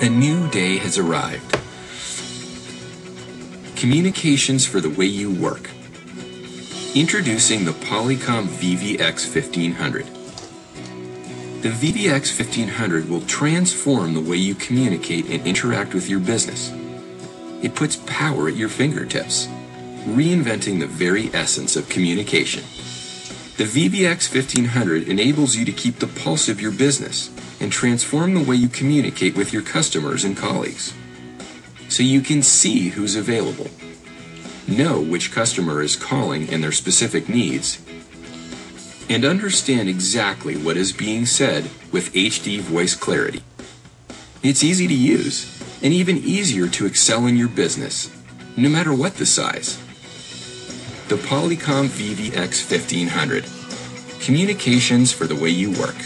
A new day has arrived. Communications for the way you work. Introducing the Polycom VVX 1500. The VVX 1500 will transform the way you communicate and interact with your business. It puts power at your fingertips, reinventing the very essence of communication. The VVX 1500 enables you to keep the pulse of your business and transform the way you communicate with your customers and colleagues. So you can see who's available, know which customer is calling and their specific needs, and understand exactly what is being said with HD voice clarity. It's easy to use and even easier to excel in your business, no matter what the size. The Polycom VVX 1500. Communications for the way you work.